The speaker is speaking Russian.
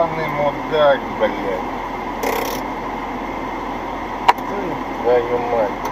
Ёбаный мудак, блядь. Твою мать.